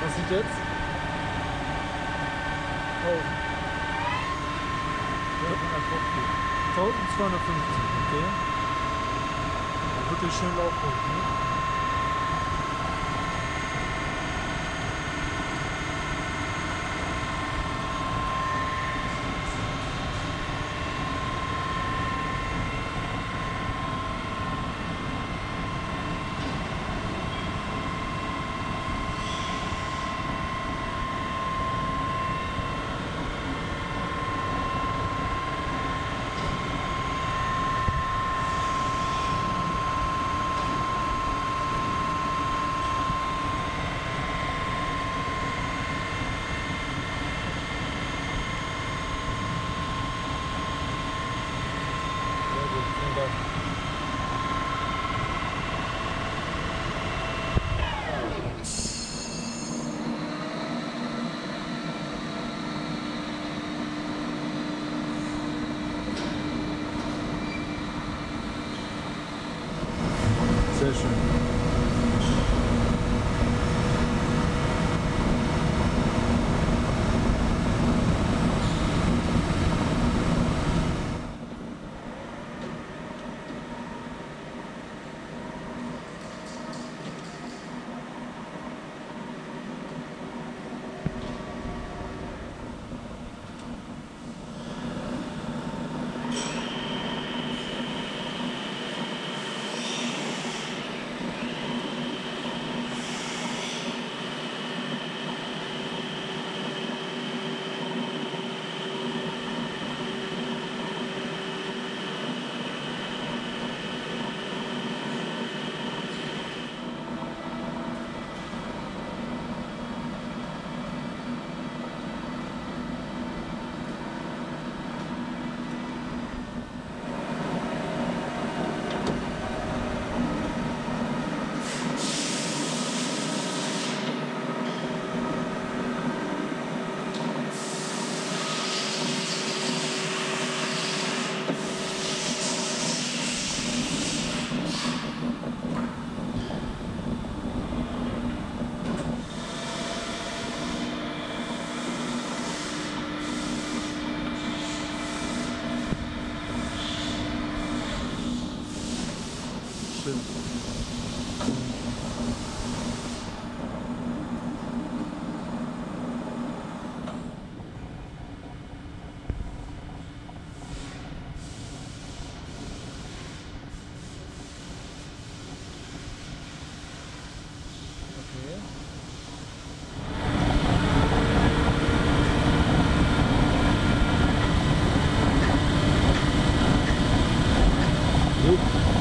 passiert jetzt? 1250, okay. Wirklich schön Laufpunkt, ne? Sehr schön. viu?